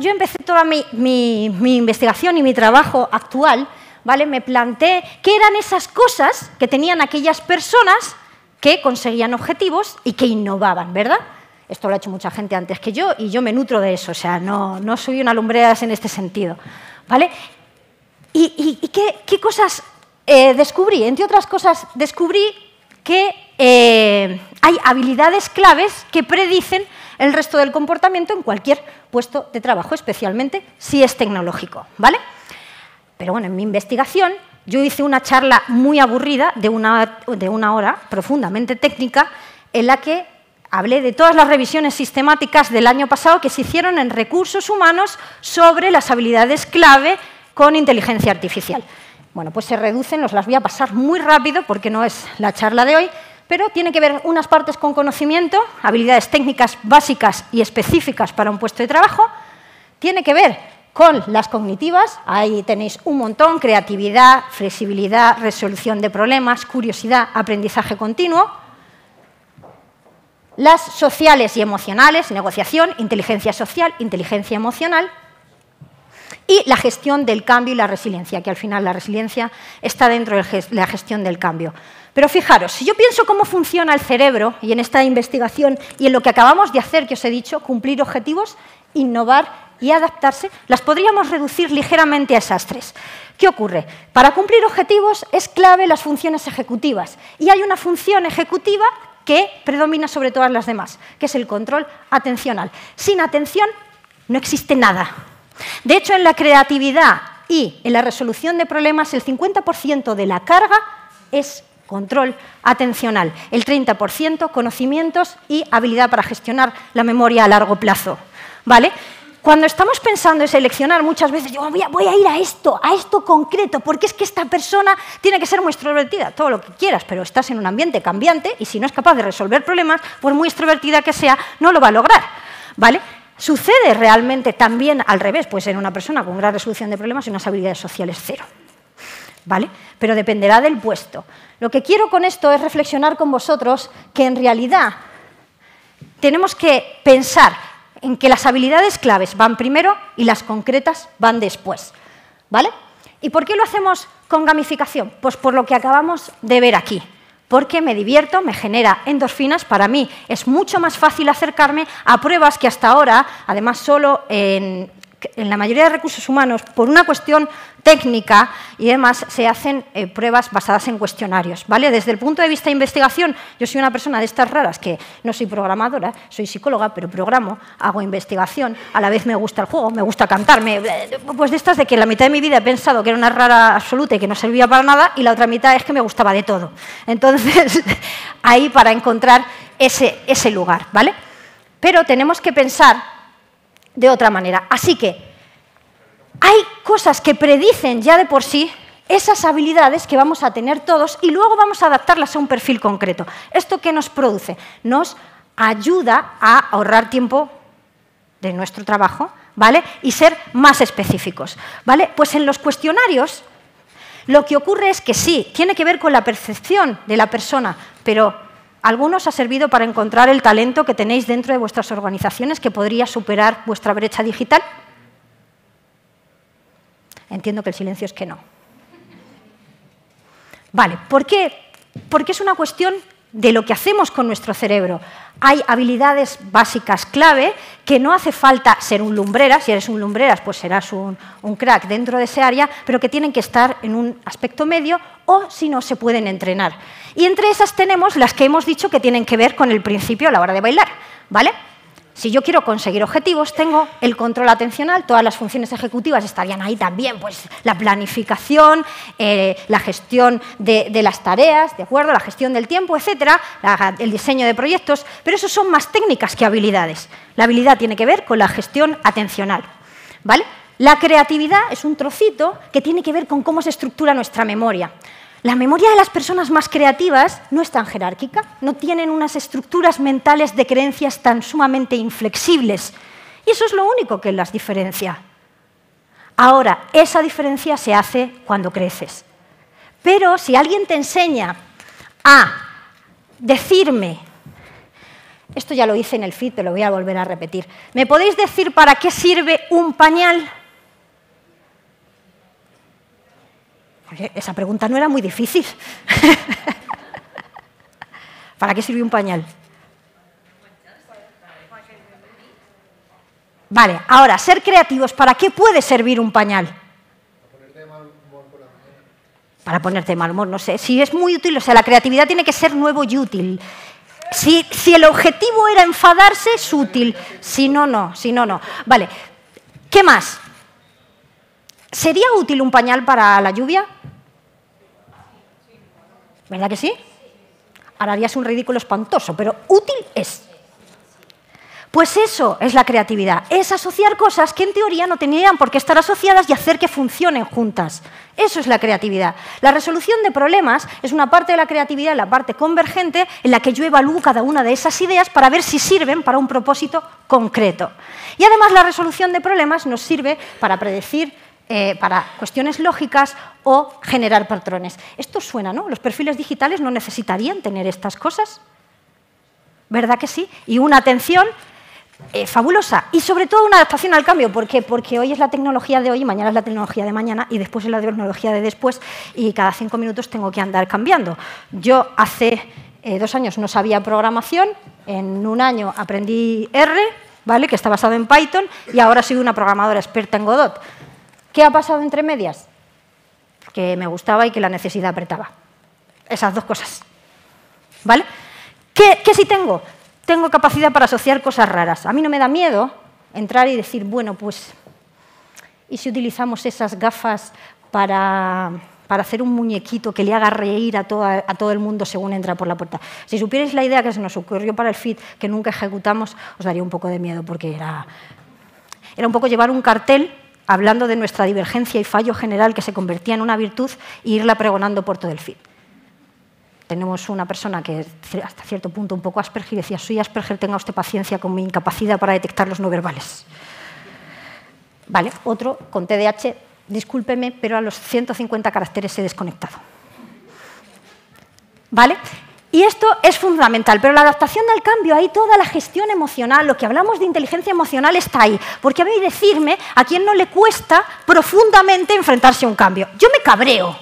yo empecé toda mi, investigación y mi trabajo actual, ¿vale? me planteé qué eran esas cosas que tenían aquellas personas que conseguían objetivos y que innovaban, ¿verdad? Esto lo ha hecho mucha gente antes que yo y yo me nutro de eso, o sea, no, no soy una lumbreras en este sentido. ¿vale? ¿Y, qué, cosas eh, descubrí? Entre otras cosas, descubrí que eh, hay habilidades claves que predicen el resto del comportamiento en cualquier puesto de trabajo, especialmente si es tecnológico. ¿vale? Pero bueno, en mi investigación yo hice una charla muy aburrida de una, de una hora, profundamente técnica, en la que hablé de todas las revisiones sistemáticas del año pasado que se hicieron en recursos humanos sobre las habilidades clave con inteligencia artificial. Bueno, pues se reducen, os las voy a pasar muy rápido porque no es la charla de hoy, pero tiene que ver unas partes con conocimiento, habilidades técnicas básicas y específicas para un puesto de trabajo, tiene que ver con las cognitivas, ahí tenéis un montón, creatividad, flexibilidad, resolución de problemas, curiosidad, aprendizaje continuo, las sociales y emocionales, negociación, inteligencia social, inteligencia emocional, y la gestión del cambio y la resiliencia, que al final la resiliencia está dentro de la gestión del cambio. Pero fijaros, si yo pienso cómo funciona el cerebro, y en esta investigación y en lo que acabamos de hacer, que os he dicho, cumplir objetivos, innovar y adaptarse, las podríamos reducir ligeramente a esas tres. ¿Qué ocurre? Para cumplir objetivos es clave las funciones ejecutivas. Y hay una función ejecutiva que predomina sobre todas las demás, que es el control atencional. Sin atención no existe nada. De hecho, en la creatividad y en la resolución de problemas, el 50% de la carga es control atencional, el 30% conocimientos y habilidad para gestionar la memoria a largo plazo. ¿Vale? Cuando estamos pensando en seleccionar, muchas veces yo voy a, voy a, ir a esto, a esto concreto, porque es que esta persona tiene que ser muy extrovertida, todo lo que quieras, pero estás en un ambiente cambiante y si no es capaz de resolver problemas, por muy extrovertida que sea, no lo va a lograr. ¿Vale? Sucede realmente también al revés, puede ser una persona con gran resolución de problemas y unas habilidades sociales cero. ¿Vale? Pero dependerá del puesto. Lo que quiero con esto es reflexionar con vosotros que en realidad tenemos que pensar en que las habilidades claves van primero y las concretas van después. ¿Vale? ¿Y por qué lo hacemos con gamificación? Pues por lo que acabamos de ver aquí. Porque me divierto, me genera endorfinas. Para mí es mucho más fácil acercarme a pruebas que hasta ahora, además solo en en la mayoría de recursos humanos, por una cuestión técnica y demás, se hacen eh, pruebas basadas en cuestionarios. ¿vale? Desde el punto de vista de investigación, yo soy una persona de estas raras que no soy programadora, soy psicóloga, pero programo, hago investigación, a la vez me gusta el juego, me gusta cantarme, pues de estas de que la mitad de mi vida he pensado que era una rara absoluta y que no servía para nada, y la otra mitad es que me gustaba de todo. Entonces, ahí para encontrar ese, ese lugar. ¿vale? Pero tenemos que pensar de otra manera. Así que hay cosas que predicen ya de por sí esas habilidades que vamos a tener todos y luego vamos a adaptarlas a un perfil concreto. ¿Esto qué nos produce? Nos ayuda a ahorrar tiempo de nuestro trabajo, ¿vale? Y ser más específicos, ¿vale? Pues en los cuestionarios lo que ocurre es que sí, tiene que ver con la percepción de la persona, pero algunos ha servido para encontrar el talento que tenéis dentro de vuestras organizaciones que podría superar vuestra brecha digital. Entiendo que el silencio es que no. Vale, ¿por qué? Porque es una cuestión de lo que hacemos con nuestro cerebro. Hay habilidades básicas clave que no hace falta ser un lumbrera, si eres un lumbreras pues serás un, un, crack dentro de ese área, pero que tienen que estar en un aspecto medio o si no se pueden entrenar. Y entre esas tenemos las que hemos dicho que tienen que ver con el principio a la hora de bailar, ¿vale? Si yo quiero conseguir objetivos, tengo el control atencional, todas las funciones ejecutivas estarían ahí también, pues la planificación, eh, la gestión de, las tareas, ¿de acuerdo? La gestión del tiempo, etcétera, el diseño de proyectos, pero eso son más técnicas que habilidades. La habilidad tiene que ver con la gestión atencional, ¿vale? La creatividad es un trocito que tiene que ver con cómo se estructura nuestra memoria. La memoria de las personas más creativas no es tan jerárquica, no tienen unas estructuras mentales de creencias tan sumamente inflexibles. Y eso es lo único que las diferencia. Ahora, esa diferencia se hace cuando creces. Pero si alguien te enseña a decirme Esto ya lo hice en el feed, pero lo voy a volver a repetir. ¿Me podéis decir para qué sirve un pañal? Esa pregunta no era muy difícil. ¿Para qué sirve un pañal? Vale, ahora, ser creativos, ¿para qué puede servir un pañal? Para ponerte mal humor, no sé. Si es muy útil, o sea, la creatividad tiene que ser nuevo y útil. Si, si el objetivo era enfadarse, es útil. Si no, no. Si no, no. Vale. ¿Qué más? ¿Sería útil un pañal para la lluvia? ¿Verdad que sí? Ahora harías un ridículo espantoso, pero útil es. Pues eso es la creatividad, es asociar cosas que en teoría no tenían por qué estar asociadas y hacer que funcionen juntas. Eso es la creatividad. La resolución de problemas es una parte de la creatividad, la parte convergente, en la que yo evalúo cada una de esas ideas para ver si sirven para un propósito concreto. Y además la resolución de problemas nos sirve para predecir eh, para cuestiones lógicas o generar patrones. Esto suena, ¿no? Los perfiles digitales no necesitarían tener estas cosas. ¿Verdad que sí? Y una atención eh, fabulosa y sobre todo una adaptación al cambio. ¿Por qué? Porque hoy es la tecnología de hoy, mañana es la tecnología de mañana y después es la tecnología de después y cada cinco minutos tengo que andar cambiando. Yo hace eh, dos años no sabía programación, en un año aprendí R, ¿vale? que está basado en Python y ahora soy una programadora experta en Godot. ¿Qué ha pasado entre medias? Que me gustaba y que la necesidad apretaba. Esas dos cosas. ¿Vale? ¿Qué, qué sí tengo? tengo capacidad para asociar cosas raras. A mí no me da miedo entrar y decir, bueno, pues, ¿y si utilizamos esas gafas para, hacer un muñequito que le haga reír a, a, todo el mundo según entra por la puerta? Si supierais la idea que se nos ocurrió para el FIT, que nunca ejecutamos, os daría un poco de miedo, porque era, era un poco llevar un cartel hablando de nuestra divergencia y fallo general que se convertía en una virtud e irla pregonando por todo el FIT tenemos una persona que hasta cierto punto un poco Asperger y decía, soy Asperger, tenga usted paciencia con mi incapacidad para detectar los no verbales. Vale, otro con TDAH, discúlpeme, pero a los 150 caracteres he desconectado. ¿Vale? Y esto es fundamental, pero la adaptación al cambio, ahí toda la gestión emocional, lo que hablamos de inteligencia emocional está ahí. Porque a mí decirme a quién no le cuesta profundamente enfrentarse a un cambio. Yo me cabreo,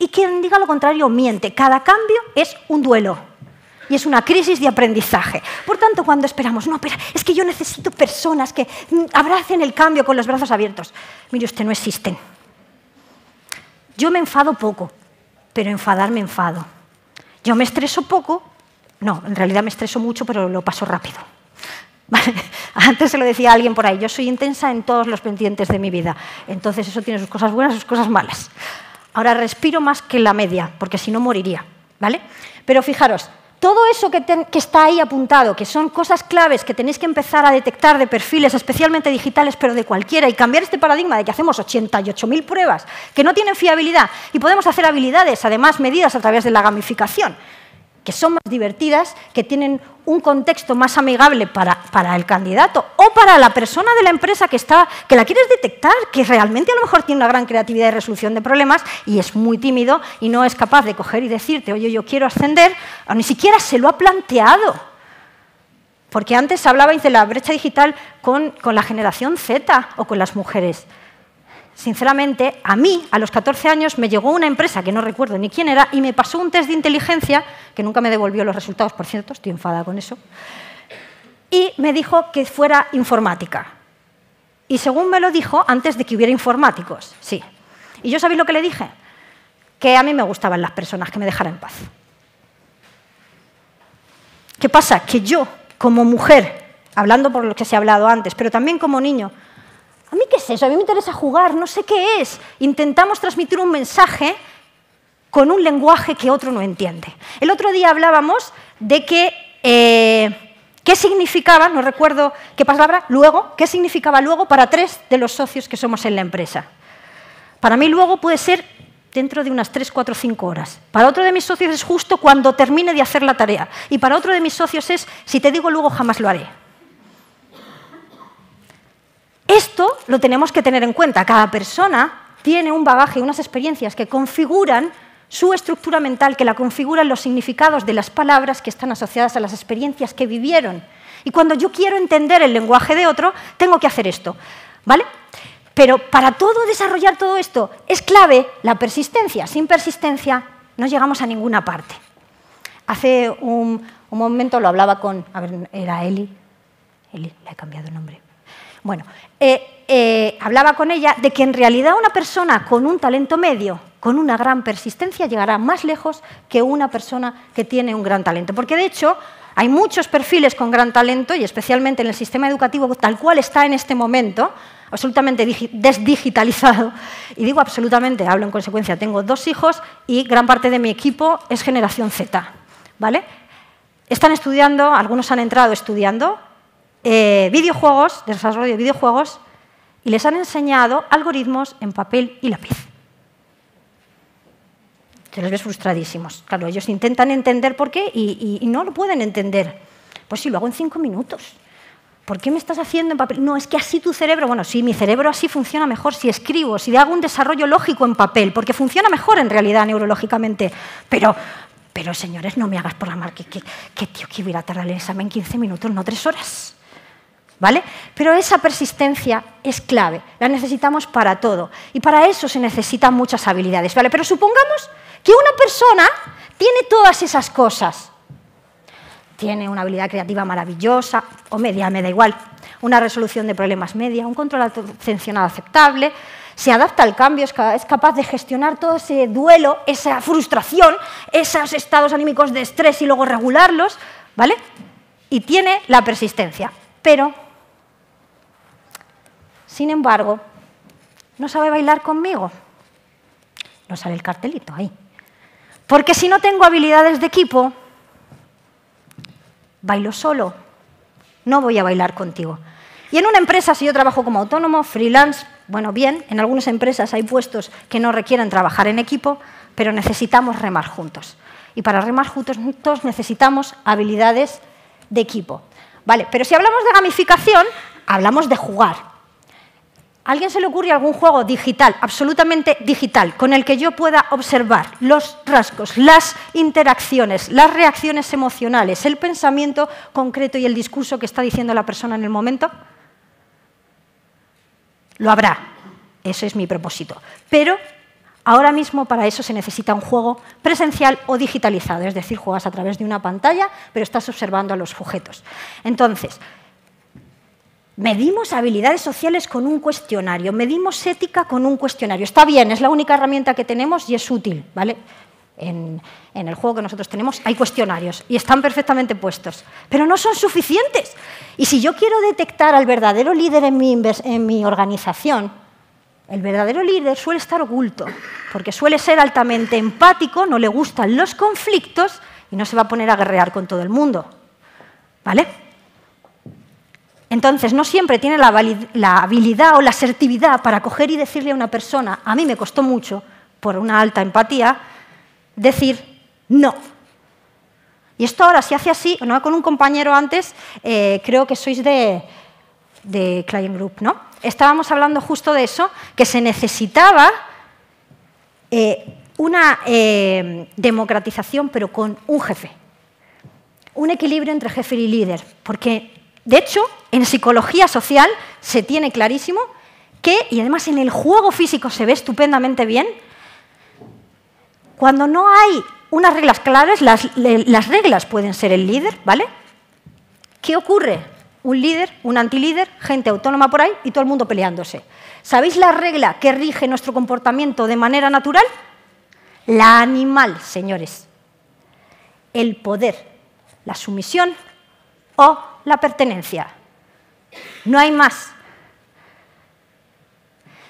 y quien diga lo contrario miente. Cada cambio es un duelo y es una crisis de aprendizaje. Por tanto, cuando esperamos, no, pero es que yo necesito personas que abracen el cambio con los brazos abiertos. Mire usted, no existen. Yo me enfado poco, pero enfadar me enfado. Yo me estreso poco, no, en realidad me estreso mucho, pero lo paso rápido. Antes se lo decía a alguien por ahí, yo soy intensa en todos los pendientes de mi vida. Entonces eso tiene sus cosas buenas sus cosas malas. Ahora respiro más que la media, porque si no moriría. ¿vale? Pero fijaros, todo eso que, está ahí apuntado, que son cosas claves que tenéis que empezar a detectar de perfiles, especialmente digitales, pero de cualquiera, y cambiar este paradigma de que hacemos 88.000 pruebas que no tienen fiabilidad y podemos hacer habilidades, además medidas a través de la gamificación que son más divertidas, que tienen un contexto más amigable para, para, el candidato o para la persona de la empresa que, está, que la quieres detectar, que realmente a lo mejor tiene una gran creatividad de resolución de problemas y es muy tímido y no es capaz de coger y decirte, oye, yo quiero ascender, o ni siquiera se lo ha planteado. Porque antes hablabais de la brecha digital con, con la generación Z o con las mujeres sinceramente, a mí, a los 14 años, me llegó una empresa que no recuerdo ni quién era y me pasó un test de inteligencia, que nunca me devolvió los resultados, por cierto, estoy enfadada con eso, y me dijo que fuera informática. Y según me lo dijo, antes de que hubiera informáticos, sí. ¿Y yo sabéis lo que le dije? Que a mí me gustaban las personas, que me dejaran en paz. ¿Qué pasa? Que yo, como mujer, hablando por lo que se ha hablado antes, pero también como niño, ¿A mí qué es eso? A mí me interesa jugar, no sé qué es. Intentamos transmitir un mensaje con un lenguaje que otro no entiende. El otro día hablábamos de que, eh, qué significaba, no recuerdo qué palabra, luego, qué significaba luego para tres de los socios que somos en la empresa. Para mí luego puede ser dentro de unas 3, 4, 5 horas. Para otro de mis socios es justo cuando termine de hacer la tarea. Y para otro de mis socios es, si te digo luego, jamás lo haré. Esto lo tenemos que tener en cuenta. Cada persona tiene un bagaje, unas experiencias que configuran su estructura mental que la configuran los significados de las palabras que están asociadas a las experiencias que vivieron. Y cuando yo quiero entender el lenguaje de otro, tengo que hacer esto. ¿Vale? Pero para todo desarrollar todo esto es clave la persistencia. Sin persistencia no llegamos a ninguna parte. Hace un, momento lo hablaba con, a ver, era Eli, Eli, le he cambiado el nombre. Bueno, eh, eh, hablaba con ella de que en realidad una persona con un talento medio, con una gran persistencia, llegará más lejos que una persona que tiene un gran talento. Porque de hecho, hay muchos perfiles con gran talento y especialmente en el sistema educativo tal cual está en este momento, absolutamente desdigitalizado. Y digo absolutamente, hablo en consecuencia, tengo dos hijos y gran parte de mi equipo es generación Z. ¿vale? Están estudiando, algunos han entrado estudiando eh, videojuegos, desarrollo de videojuegos, y les han enseñado algoritmos en papel y lápiz. Se les ves frustradísimos. Claro, ellos intentan entender por qué y, no lo pueden entender. Pues sí, lo hago en cinco minutos. ¿por qué me estás haciendo en papel? No, es que así tu cerebro, bueno, sí, mi cerebro así funciona mejor si escribo, si hago un desarrollo lógico en papel, porque funciona mejor en realidad neurológicamente. Pero, pero señores, no me hagas por la mar, que, que, tío, que hubiera tardar el examen 15 minutos, no tres horas. ¿Vale? Pero esa persistencia es clave, la necesitamos para todo. Y para eso se necesitan muchas habilidades. ¿vale? Pero supongamos que una persona tiene todas esas cosas tiene una habilidad creativa maravillosa, o media, me da igual, una resolución de problemas media, un control atencional aceptable, se adapta al cambio, es capaz de gestionar todo ese duelo, esa frustración, esos estados anímicos de estrés y luego regularlos, ¿vale? Y tiene la persistencia. Pero, sin embargo, no sabe bailar conmigo. No sale el cartelito ahí. Porque si no tengo habilidades de equipo, bailo solo, no voy a bailar contigo. Y en una empresa, si yo trabajo como autónomo, freelance, bueno, bien, en algunas empresas hay puestos que no requieren trabajar en equipo, pero necesitamos remar juntos. Y para remar juntos necesitamos habilidades de equipo. Vale, pero si hablamos de gamificación, hablamos de jugar alguien se le ocurre algún juego digital, absolutamente digital, con el que yo pueda observar los rasgos, las interacciones, las reacciones emocionales, el pensamiento concreto y el discurso que está diciendo la persona en el momento? Lo habrá. Ese es mi propósito. Pero ahora mismo para eso se necesita un juego presencial o digitalizado, es decir, juegas a través de una pantalla, pero estás observando a los sujetos. Entonces, Medimos habilidades sociales con un cuestionario, medimos ética con un cuestionario. Está bien, es la única herramienta que tenemos y es útil, ¿vale? En, el juego que nosotros tenemos hay cuestionarios y están perfectamente puestos, pero no son suficientes. Y si yo quiero detectar al verdadero líder en mi, organización, el verdadero líder suele estar oculto, porque suele ser altamente empático, no le gustan los conflictos y no se va a poner a guerrear con todo el mundo. ¿Vale? Entonces, no siempre tiene la, habilidad o la asertividad para coger y decirle a una persona, a mí me costó mucho, por una alta empatía, decir no. Y esto ahora se hace así, ¿no? con un compañero antes, eh, creo que sois de, Client Group, ¿no? Estábamos hablando justo de eso, que se necesitaba eh, una eh, democratización, pero con un jefe. Un equilibrio entre jefe y líder, porque de hecho, en psicología social se tiene clarísimo que, y además en el juego físico se ve estupendamente bien, cuando no hay unas reglas claras, las, reglas pueden ser el líder, ¿vale? ¿Qué ocurre? Un líder, un antilíder, gente autónoma por ahí y todo el mundo peleándose. ¿Sabéis la regla que rige nuestro comportamiento de manera natural? La animal, señores. El poder, la sumisión o la pertenencia. No hay más.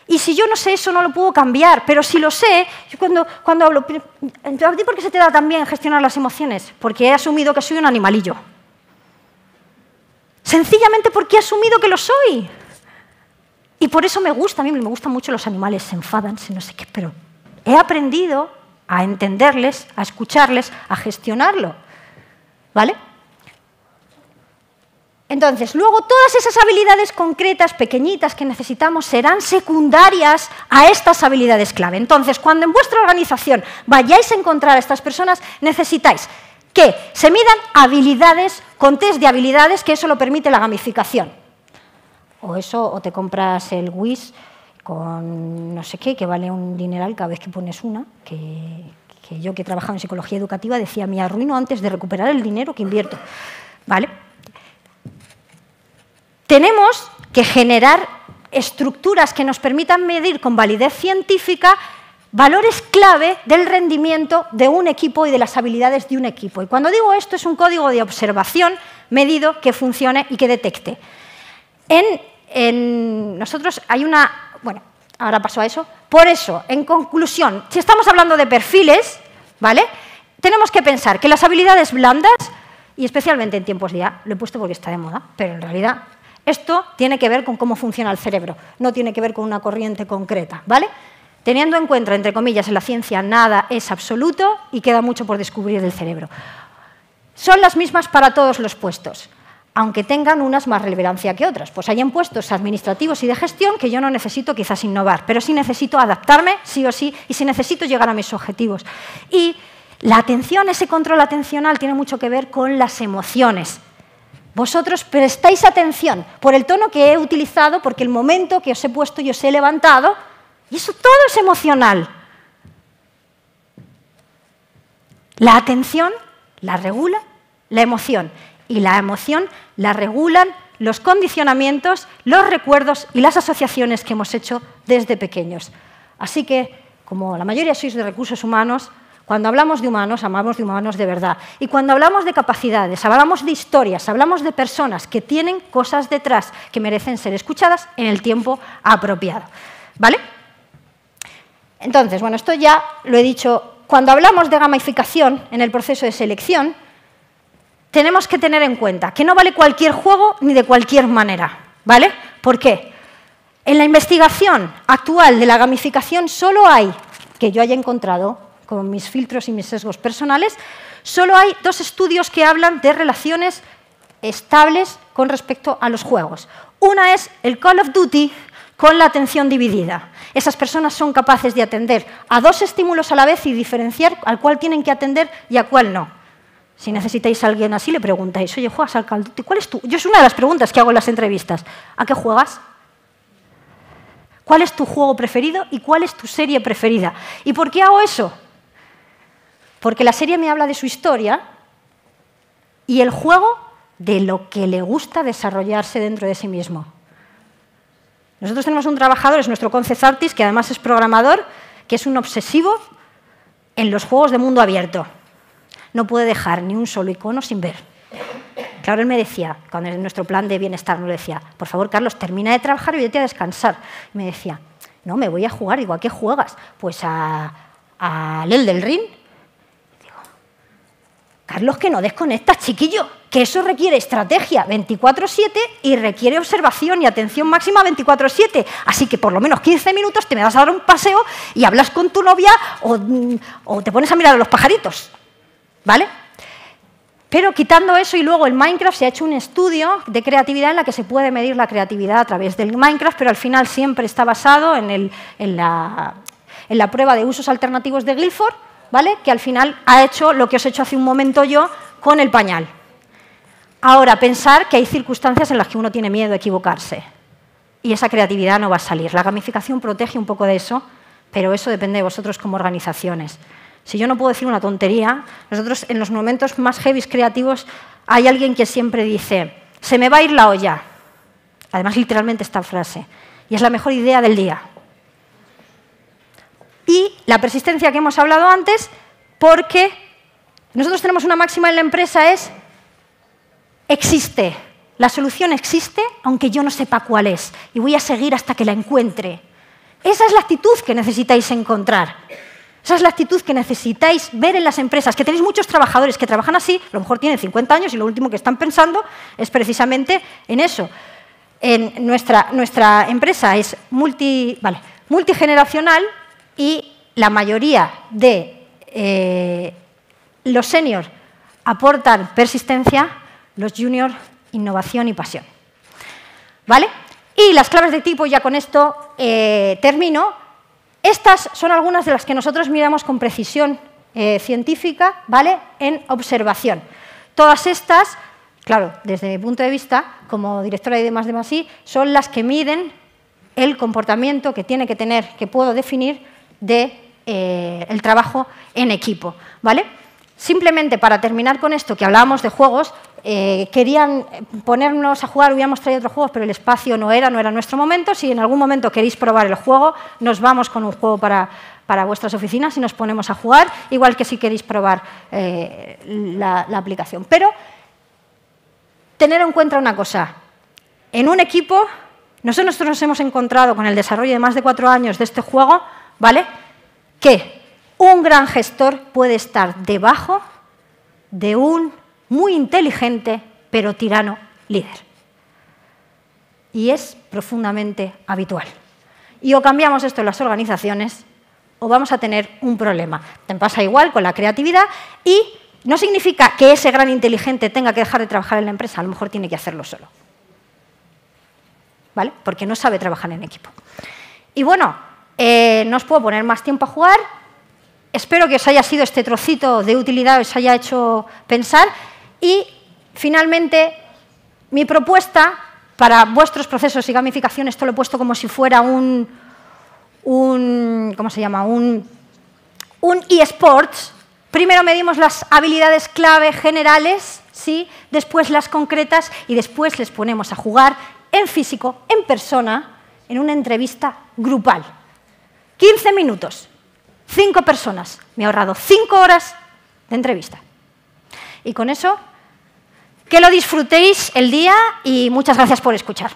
Y si yo no sé eso, no lo puedo cambiar. Pero si lo sé, yo cuando, cuando hablo, ¿a ti por qué se te da tan bien gestionar las emociones? Porque he asumido que soy un animalillo. Sencillamente porque he asumido que lo soy. Y por eso me gusta, a mí me gustan mucho los animales, se enfadan, se no sé qué, pero he aprendido a entenderles, a escucharles, a gestionarlo. ¿Vale? Entonces, luego todas esas habilidades concretas, pequeñitas que necesitamos serán secundarias a estas habilidades clave. Entonces, cuando en vuestra organización vayáis a encontrar a estas personas, necesitáis que se midan habilidades con test de habilidades, que eso lo permite la gamificación. O eso, o te compras el WIS con no sé qué, que vale un dineral cada vez que pones una, que, yo que he trabajado en psicología educativa decía, me arruino antes de recuperar el dinero que invierto. ¿Vale? Tenemos que generar estructuras que nos permitan medir con validez científica valores clave del rendimiento de un equipo y de las habilidades de un equipo. Y cuando digo esto es un código de observación medido que funcione y que detecte. En, nosotros hay una... Bueno, ahora paso a eso. Por eso, en conclusión, si estamos hablando de perfiles, ¿vale? Tenemos que pensar que las habilidades blandas, y especialmente en tiempos de lo he puesto porque está de moda, pero en realidad esto tiene que ver con cómo funciona el cerebro, no tiene que ver con una corriente concreta, ¿vale? Teniendo en cuenta, entre comillas, en la ciencia nada es absoluto y queda mucho por descubrir del cerebro. Son las mismas para todos los puestos, aunque tengan unas más relevancia que otras. Pues hay en puestos administrativos y de gestión que yo no necesito quizás innovar, pero sí necesito adaptarme, sí o sí, y sí necesito llegar a mis objetivos. Y la atención, ese control atencional, tiene mucho que ver con las emociones. Vosotros prestáis atención por el tono que he utilizado, porque el momento que os he puesto y os he levantado, y eso todo es emocional. La atención la regula la emoción y la emoción la regulan los condicionamientos, los recuerdos y las asociaciones que hemos hecho desde pequeños. Así que, como la mayoría sois de recursos humanos, cuando hablamos de humanos, hablamos de humanos de verdad. Y cuando hablamos de capacidades, hablamos de historias, hablamos de personas que tienen cosas detrás que merecen ser escuchadas en el tiempo apropiado. ¿Vale? Entonces, bueno, esto ya lo he dicho. Cuando hablamos de gamificación en el proceso de selección, tenemos que tener en cuenta que no vale cualquier juego ni de cualquier manera. ¿Vale? ¿Por qué? En la investigación actual de la gamificación solo hay, que yo haya encontrado, con mis filtros y mis sesgos personales, solo hay dos estudios que hablan de relaciones estables con respecto a los juegos. Una es el Call of Duty con la atención dividida. Esas personas son capaces de atender a dos estímulos a la vez y diferenciar al cual tienen que atender y a cuál no. Si necesitáis a alguien así, le preguntáis, oye, ¿juegas al Call of Duty? ¿Cuál es tu? Yo es una de las preguntas que hago en las entrevistas. ¿A qué juegas? ¿Cuál es tu juego preferido y cuál es tu serie preferida? ¿Y por qué hago eso? Porque la serie me habla de su historia y el juego de lo que le gusta desarrollarse dentro de sí mismo. Nosotros tenemos un trabajador, es nuestro concept artist, que además es programador, que es un obsesivo en los juegos de mundo abierto. No puede dejar ni un solo icono sin ver. Claro, él me decía, cuando en nuestro plan de bienestar nos decía, por favor, Carlos, termina de trabajar y vete a descansar. Y me decía, no, me voy a jugar. Digo, ¿a qué juegas? Pues a, a del Ring. Carlos, que no desconectas, chiquillo, que eso requiere estrategia 24/7 y requiere observación y atención máxima 24/7. Así que por lo menos 15 minutos te me vas a dar un paseo y hablas con tu novia o, o te pones a mirar a los pajaritos. ¿Vale? Pero quitando eso y luego el Minecraft se ha hecho un estudio de creatividad en la que se puede medir la creatividad a través del Minecraft, pero al final siempre está basado en la prueba de usos alternativos de Guilford ¿vale? que al final ha hecho lo que os he hecho hace un momento yo con el pañal. Ahora, pensar que hay circunstancias en las que uno tiene miedo a equivocarse y esa creatividad no va a salir. La gamificación protege un poco de eso, pero eso depende de vosotros como organizaciones. Si yo no puedo decir una tontería, nosotros en los momentos más heavy creativos hay alguien que siempre dice, se me va a ir la olla. Además, literalmente esta frase. Y es la mejor idea del día. Y la persistencia que hemos hablado antes, porque nosotros tenemos una máxima en la empresa, es existe. La solución existe, aunque yo no sepa cuál es. Y voy a seguir hasta que la encuentre. Esa es la actitud que necesitáis encontrar. Esa es la actitud que necesitáis ver en las empresas, que tenéis muchos trabajadores que trabajan así, a lo mejor tienen 50 años y lo último que están pensando es precisamente en eso. En nuestra, nuestra empresa es multi, vale, multigeneracional y la mayoría de eh, los seniors aportan persistencia, los juniors innovación y pasión. ¿Vale? Y las claves de tipo, ya con esto eh, termino. Estas son algunas de las que nosotros miramos con precisión eh, científica, ¿vale? En observación. Todas estas, claro, desde mi punto de vista, como directora de Demás de Masí, son las que miden el comportamiento que tiene que tener, que puedo definir, de eh, trabajo en equipo, ¿vale? Simplemente para terminar con esto, que hablábamos de juegos, eh, querían ponernos a jugar, hubiéramos traído otros juegos, pero el espacio no era, no era nuestro momento. Si en algún momento queréis probar el juego, nos vamos con un juego para, vuestras oficinas y nos ponemos a jugar, igual que si queréis probar eh, la, la aplicación. Pero tener en cuenta una cosa, en un equipo, nosotros nos hemos encontrado con el desarrollo de más de cuatro años de este juego, ¿vale? Que un gran gestor puede estar debajo de un muy inteligente pero tirano líder. Y es profundamente habitual. Y o cambiamos esto en las organizaciones o vamos a tener un problema. Te pasa igual con la creatividad y no significa que ese gran inteligente tenga que dejar de trabajar en la empresa, a lo mejor tiene que hacerlo solo. ¿Vale? Porque no sabe trabajar en equipo. Y bueno, eh, no os puedo poner más tiempo a jugar, Espero que os haya sido este trocito de utilidad, os haya hecho pensar. Y, finalmente, mi propuesta para vuestros procesos y gamificación, esto lo he puesto como si fuera un, ¿cómo se llama? Un, un eSports. Primero medimos las habilidades clave generales, ¿sí? después las concretas y después les ponemos a jugar en físico, en persona, en una entrevista grupal. 15 minutos. Cinco personas. Me he ahorrado cinco horas de entrevista. Y con eso, que lo disfrutéis el día y muchas gracias por escuchar.